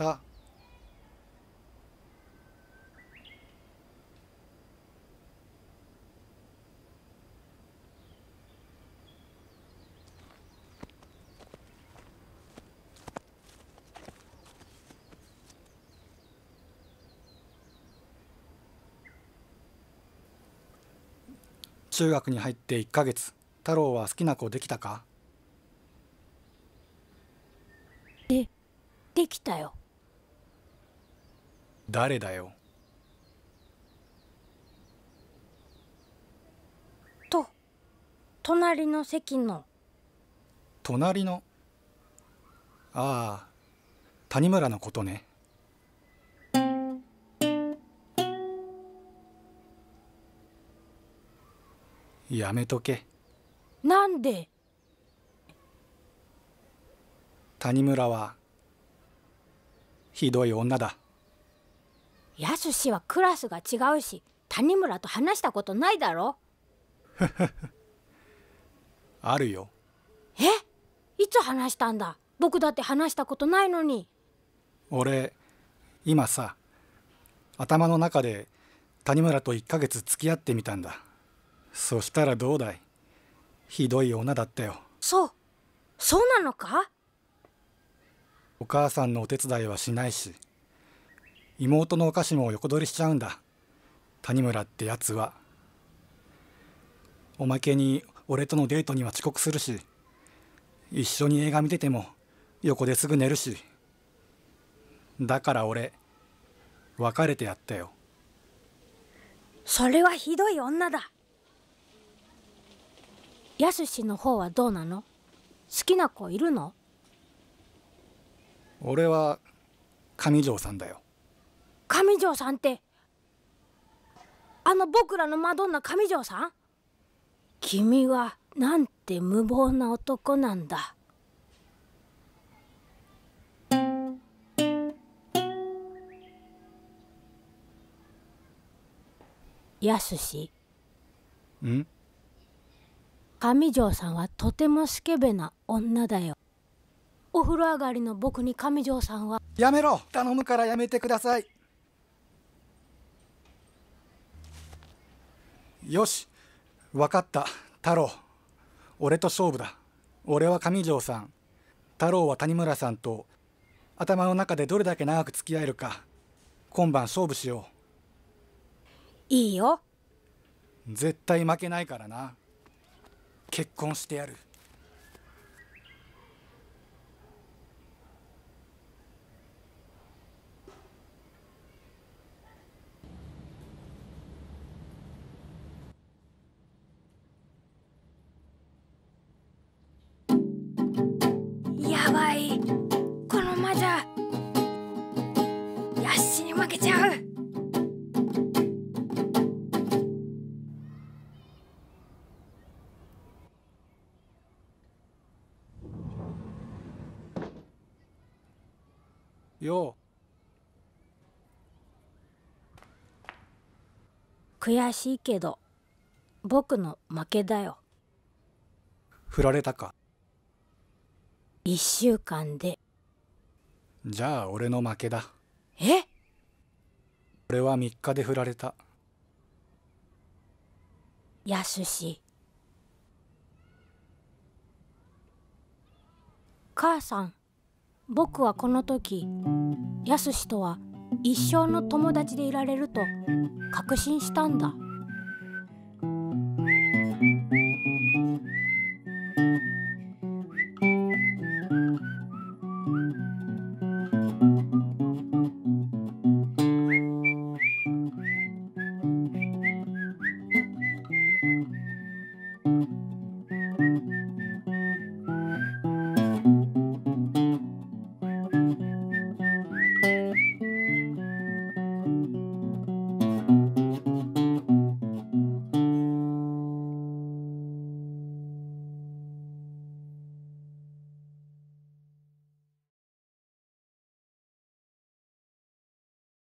した。中学に入って1ヶ月。太郎は好きな子できたか？でできたよ。誰だよ？と隣の席の。隣の？ああ谷村のことね。やめとけ。なんで？谷村はひどい女だやすしはクラスが違うし谷村と話したことないだろ？あるよ。え？いつ話したんだ？僕だって話したことないのに。俺今さ頭の中で谷村と1ヶ月付き合ってみたんだ。そしたらどうだい？ひどい女だったよ。そう。そうなのか？お母さんのお手伝いはしないし妹のお菓子も横取りしちゃうんだ。谷村ってやつは。おまけに俺とのデートには遅刻するし。一緒に映画見てても横ですぐ寝るし。だから俺別れてやったよ。それはひどい女だ。やすしの方はどうなの？好きな子いるの？俺は上条さんだよ上条さんって。あの僕らのマドンナ上条さん？君はなんて無謀な男なんだ。やすしん？上条さんはとてもスケベな女だよ。お風呂上がりの僕に上条さんは。やめろ。頼むからやめてくださいよし分かった。太郎俺と勝負だ。俺は上条さん。太郎は谷村さんと頭の中でどれだけ長く付き合えるか今晩勝負しよいいよ。う絶対負けないからな。結婚してやるけちゃう。よ。悔しいけど僕の負けだよ。う振られたか？一週間で。じゃあ俺の負けだ。え？俺は3日で振られた。やすし母さん僕はこの時やすしとは一生の友達でいられると確信したんだ。